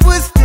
I was